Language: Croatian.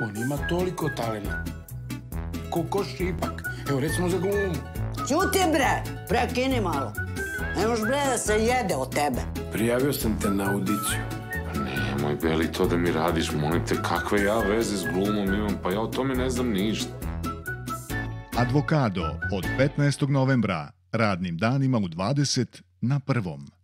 On ima toliko talenta. Ko šipak. Evo, recimo za glumu. Ćuti bre, prekini malo. Ne možeš bre da se jede od tebe. Prijavio sam te na audiciju. Pa nemoj, Beli, to da mi radiš, molim te, kakve ja veze s glumom imam, pa ja o tome ne znam ništa. Advokado od 15. novembra, radnim danima u 20 na prvom.